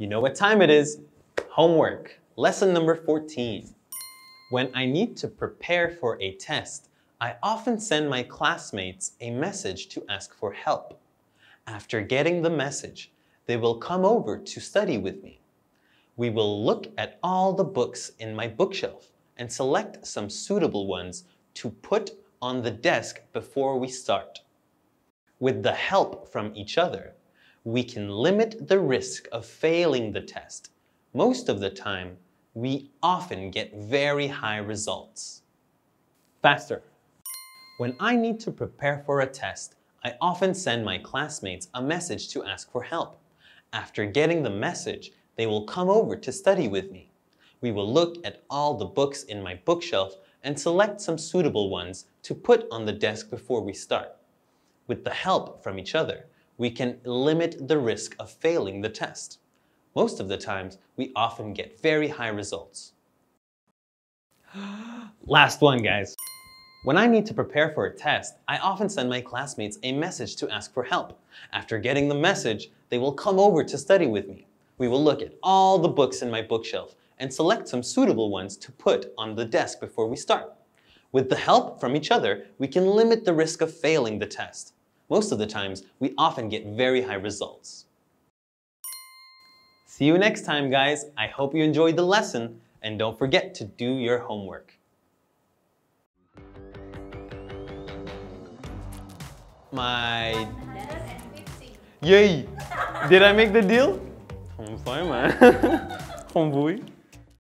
You know what time it is? Homework. Lesson number 14. When I need to prepare for a test, I often send my classmates a message to ask for help. After getting the message, they will come over to study with me. We will look at all the books in my bookshelf and select some suitable ones to put on the desk before we start. With the help from each other, we can limit the risk of failing the test. Most of the time, we often get very high results. Faster. When I need to prepare for a test, I often send my classmates a message to ask for help. After getting the message, they will come over to study with me. We will look at all the books in my bookshelf and select some suitable ones to put on the desk before we start. With the help from each other, we can limit the risk of failing the test. Most of the times, we often get very high results. Last one, guys. When I need to prepare for a test, I often send my classmates a message to ask for help. After getting the message, they will come over to study with me. We will look at all the books in my bookshelf and select some suitable ones to put on the desk before we start. With the help from each other, we can limit the risk of failing the test. Most of the times, we often get very high results. See you next time, guys. I hope you enjoyed the lesson, and don't forget to do your homework. My... Yay! Did I make the deal?